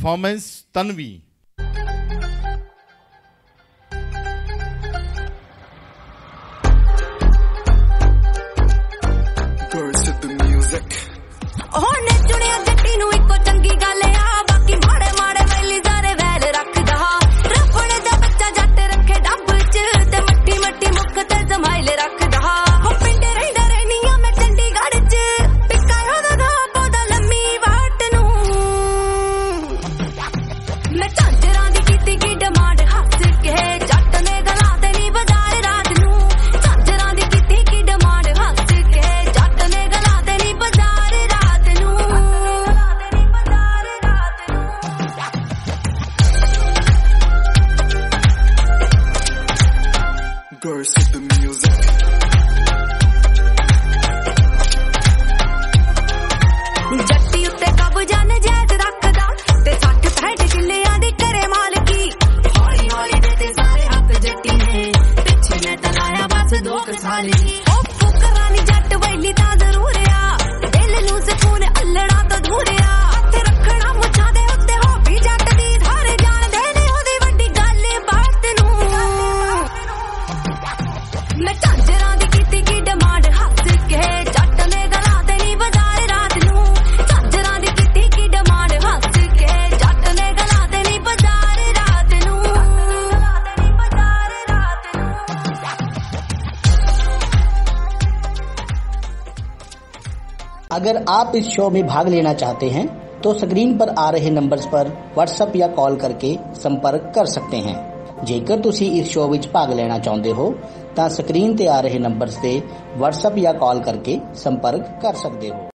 performance Tanvi. Girls to the music. ਜੱਟੀ ਉੱਤੇ ਕਬਜ਼ਾ ਨਜਾਇਜ਼ ਰੱਖਦਾ ਤੇ 60 65 ਕਿੱਲਿਆਂ ਦੀ ਕਰੇ ਮਾਲਕੀ ਹੌਲੀ ਹੌਲੀ ਦੇ ਤੇ ਸਾਰੇ ਹੱਕ ਜੱਟੀ ਨੇ ਪਿੱਛੇ ਮੈਂ ਤਾਂ ਲਾਇਆ ਬਸ ਦੋ ਕੁ अगर आप इस शो में भाग लेना चाहते हैं तो स्क्रीन पर आ रहे नंबर्स पर WhatsApp ਜਾਂ ਕਾਲ ਕਰਕੇ ਸੰਪਰਕ ਕਰ ਸਕਦੇ हैं ਜੇਕਰ ਤੁਸੀਂ ਇਸ ਸ਼ੋਅ ਵਿੱਚ ਭਾਗ ਲੈਣਾ ਚਾਹੁੰਦੇ ਹੋ ਤਾਂ ਸਕਰੀਨ ਤੇ ਆ ਰਹੇ ਨੰਬਰਸ ਤੇ WhatsApp ਜਾਂ ਕਾਲ ਕਰਕੇ ਸੰਪਰਕ ਕਰ ਸਕਦੇ ਹੋ